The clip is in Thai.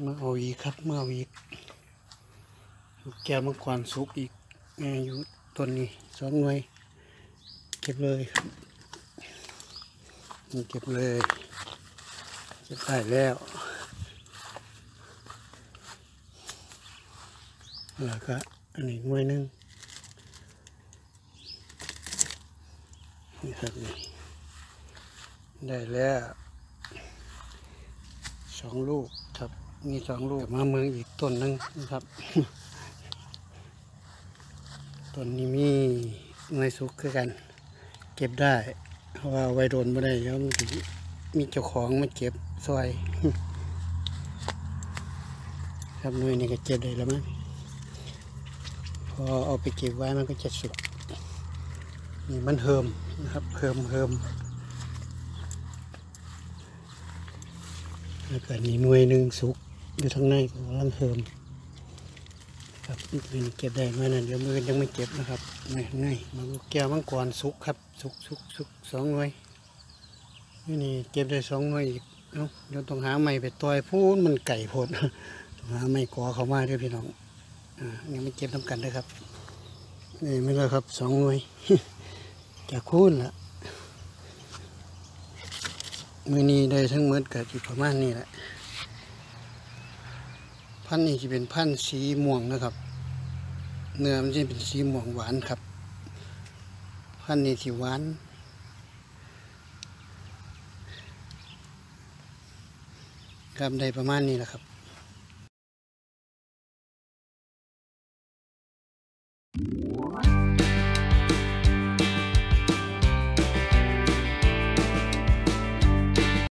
มาเอาอีกครับมาเอาอีกลูกแก้วมังกรสุกอีกอยู่ต้นนี้สองหน่วยเก็บเลยครับนี่เก็บเลยเก็บได้แล้วแล้วก็อันนี้หน่วยหนึงนี่ครับนี่ได้แล้วสองลูกครับ มีสองลูกมาเมืองอีกต้นหนึ่งนะครับต้นนี้มีหน่วยสุกคือกัน เก็บได้ เพราะว่าเอาไว้โดนไม่ได้แล้วมันมีเจ้าของมาเก็บซอย ครับหน่วยนี้ก็เก็บได้แล้วมั้งพอเอาไปเก็บไว้มันก็จะสุกนี่มันเฮิมนะครับเฮิมเฮิมแล้วก็นี่หน่วยหนึ่งสุก อยู่ทางในก็กำลังเฮิมครับนี่เก็บได้เมื่อนั้นเดี๋ยวมือยังไม่เก็บนะครับในข้างในมันก็แก้วมังกรสุกครับ สุกสุกสุกสองหน่วยนี่นี่เก็บได้สองหน่วยอีกเนาะเดี๋ยวต้องหาไม้ไปต่อยพูนมันไก่พดต้องหาไม้กอเขามาด้วยพี่น้องอ่ายังไม่เก็บทำกันเลยครับนี่ไม่เลยครับสองหน่วยจากคูนละมือนี้ได้ทั้งหมดกับที่ประมาณนี้แหละ พันนี้จะเป็นพันสีม่วงนะครับ เนื้อมันจะเป็นสีม่วงหวานครับ พันนี้สีหวานครับไดประมาณนี้นะครับ What?